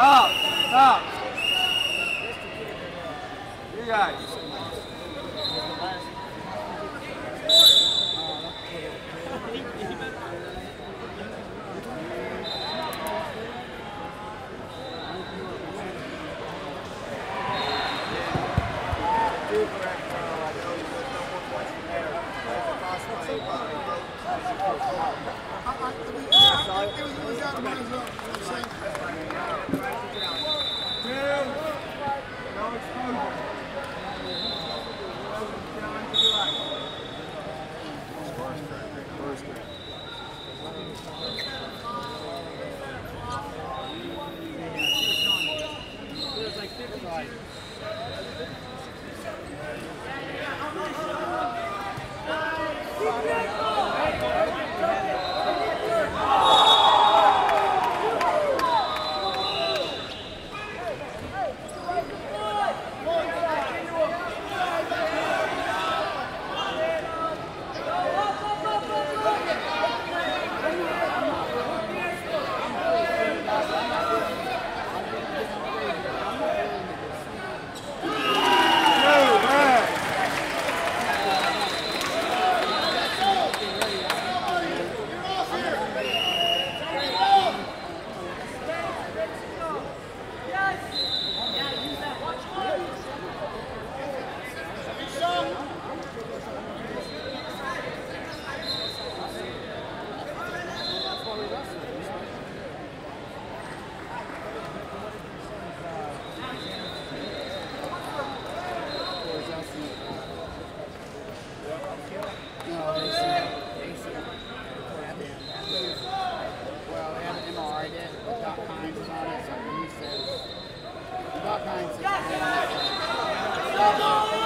Stop. Stop. You guys. Let's go!